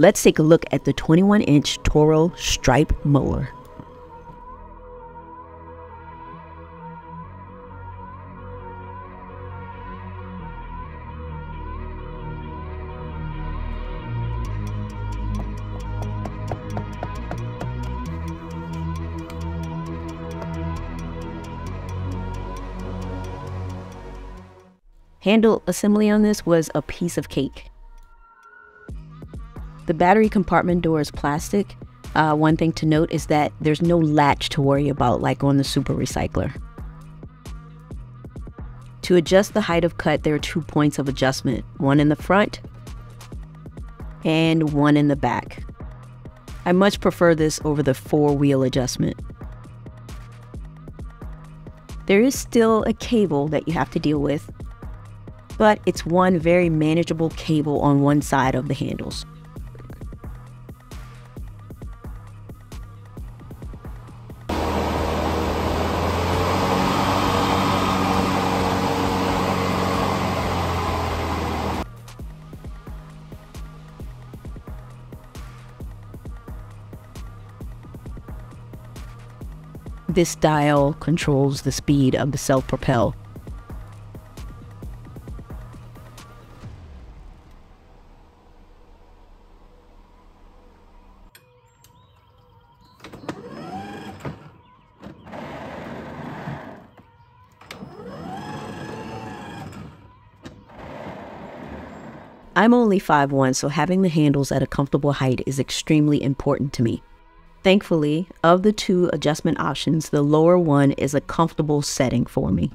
Let's take a look at the 21 inch Toro stripe mower. Handle assembly on this was a piece of cake. The battery compartment door is plastic. Uh, one thing to note is that there's no latch to worry about like on the Super Recycler. To adjust the height of cut, there are two points of adjustment, one in the front and one in the back. I much prefer this over the four wheel adjustment. There is still a cable that you have to deal with, but it's one very manageable cable on one side of the handles. This dial controls the speed of the self-propel I'm only 5'1, so having the handles at a comfortable height is extremely important to me. Thankfully, of the two adjustment options, the lower one is a comfortable setting for me.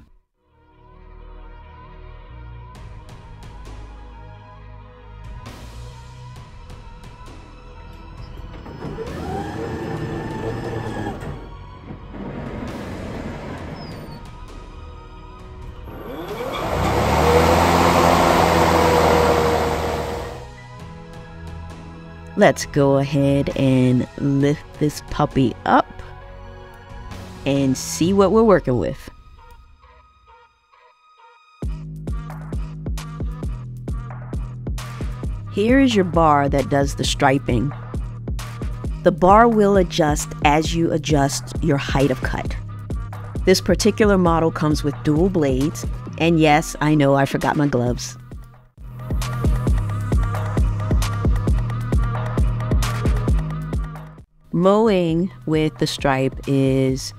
Let's go ahead and lift this puppy up and see what we're working with. Here is your bar that does the striping. The bar will adjust as you adjust your height of cut. This particular model comes with dual blades, and yes, I know I forgot my gloves. Mowing with the stripe is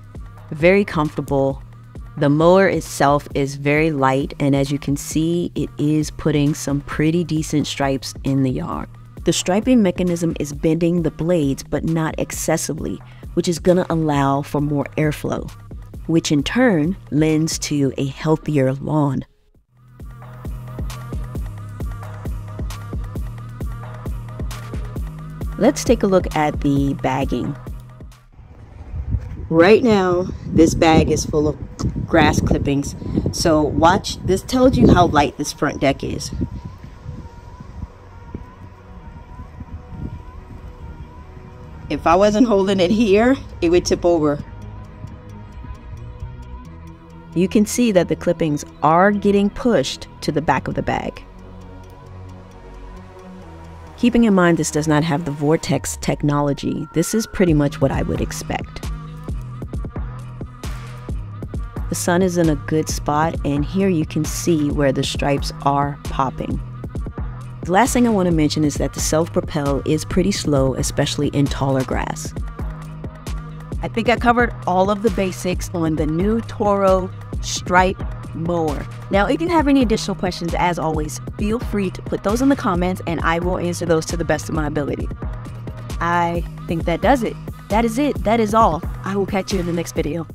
very comfortable. The mower itself is very light, and as you can see, it is putting some pretty decent stripes in the yard. The striping mechanism is bending the blades, but not excessively, which is going to allow for more airflow, which in turn lends to a healthier lawn. Let's take a look at the bagging. Right now, this bag is full of grass clippings. So watch, this tells you how light this front deck is. If I wasn't holding it here, it would tip over. You can see that the clippings are getting pushed to the back of the bag. Keeping in mind this does not have the vortex technology, this is pretty much what I would expect. The sun is in a good spot and here you can see where the stripes are popping. The last thing I want to mention is that the self-propel is pretty slow, especially in taller grass. I think I covered all of the basics on the new Toro Stripe mower. Now, if you have any additional questions, as always, feel free to put those in the comments and I will answer those to the best of my ability. I think that does it. That is it. That is all. I will catch you in the next video.